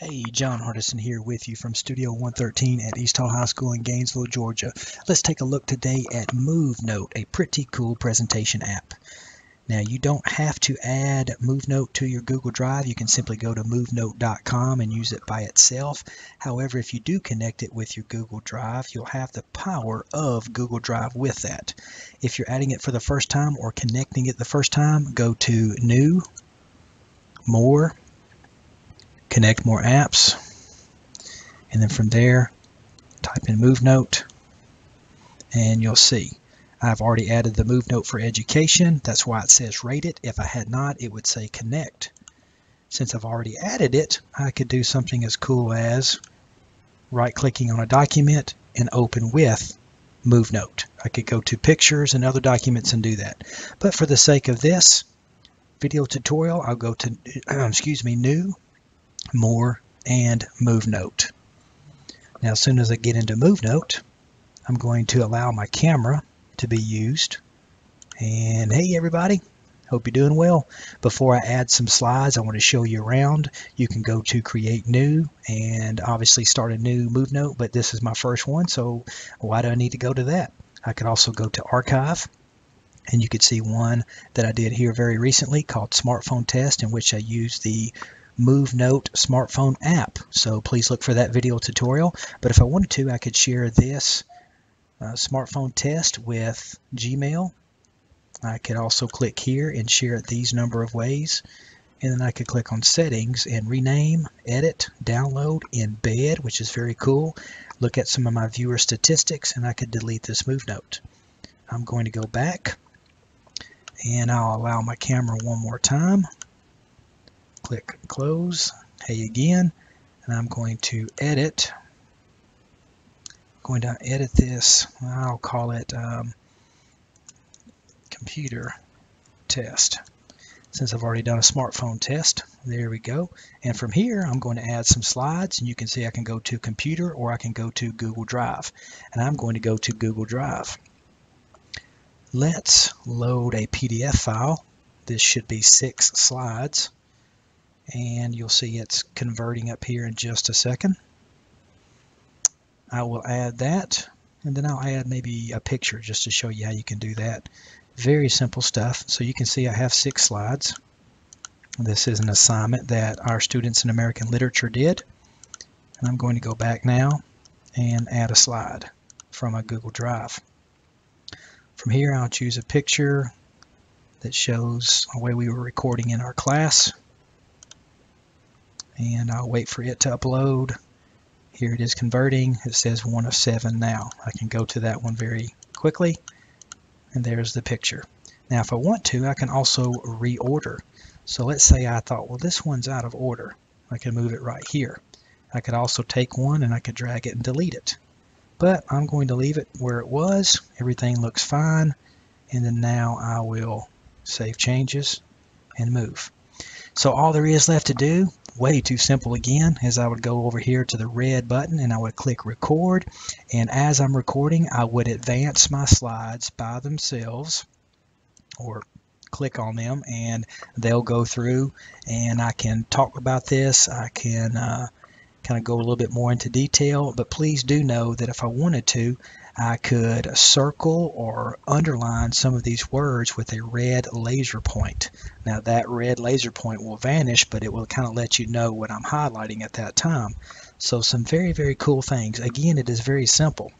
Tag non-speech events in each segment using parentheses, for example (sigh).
Hey, John Hardison here with you from Studio 113 at East Hall High School in Gainesville, Georgia. Let's take a look today at MoveNote, a pretty cool presentation app. Now, you don't have to add MoveNote to your Google Drive. You can simply go to movenote.com and use it by itself. However, if you do connect it with your Google Drive, you'll have the power of Google Drive with that. If you're adding it for the first time or connecting it the first time, go to New, More, connect more apps. And then from there, type in MoveNote and you'll see. I've already added the MoveNote for education. That's why it says rate it. If I had not, it would say connect. Since I've already added it, I could do something as cool as right clicking on a document and open with MoveNote. I could go to pictures and other documents and do that. But for the sake of this video tutorial, I'll go to, (clears throat) excuse me, new more, and MoveNote. Now, as soon as I get into MoveNote, I'm going to allow my camera to be used. And hey, everybody, hope you're doing well. Before I add some slides, I want to show you around. You can go to Create New and obviously start a new MoveNote, but this is my first one, so why do I need to go to that? I could also go to Archive, and you could see one that I did here very recently called Smartphone Test, in which I used the MoveNote smartphone app. So please look for that video tutorial. But if I wanted to, I could share this uh, smartphone test with Gmail. I could also click here and share it these number of ways. And then I could click on settings and rename, edit, download, embed, which is very cool. Look at some of my viewer statistics and I could delete this MoveNote. I'm going to go back and I'll allow my camera one more time click close, hey again, and I'm going to edit. I'm going to edit this, I'll call it um, computer test. Since I've already done a smartphone test, there we go. And from here, I'm going to add some slides, and you can see I can go to computer or I can go to Google Drive. And I'm going to go to Google Drive. Let's load a PDF file. This should be six slides and you'll see it's converting up here in just a second. I will add that and then I'll add maybe a picture just to show you how you can do that. Very simple stuff. So you can see I have six slides. This is an assignment that our students in American Literature did. And I'm going to go back now and add a slide from a Google Drive. From here I'll choose a picture that shows the way we were recording in our class and I'll wait for it to upload. Here it is converting. It says one of seven now. I can go to that one very quickly and there's the picture. Now if I want to, I can also reorder. So let's say I thought, well, this one's out of order. I can move it right here. I could also take one and I could drag it and delete it. But I'm going to leave it where it was. Everything looks fine. And then now I will save changes and move. So all there is left to do way too simple again is I would go over here to the red button and I would click record. And as I'm recording I would advance my slides by themselves or click on them and they'll go through and I can talk about this. I can uh, kind of go a little bit more into detail but please do know that if I wanted to I could circle or underline some of these words with a red laser point. Now that red laser point will vanish, but it will kind of let you know what I'm highlighting at that time. So some very, very cool things. Again, it is very simple.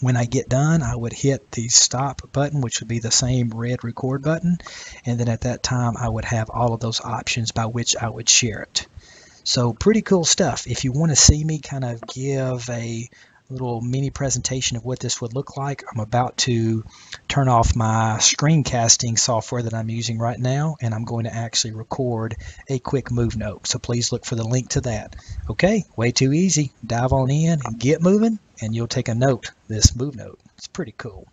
When I get done, I would hit the stop button, which would be the same red record button. And then at that time, I would have all of those options by which I would share it. So pretty cool stuff. If you want to see me kind of give a little mini presentation of what this would look like. I'm about to turn off my screencasting software that I'm using right now, and I'm going to actually record a quick MoveNote. So please look for the link to that. Okay, way too easy. Dive on in and get moving, and you'll take a note, this move note. It's pretty cool.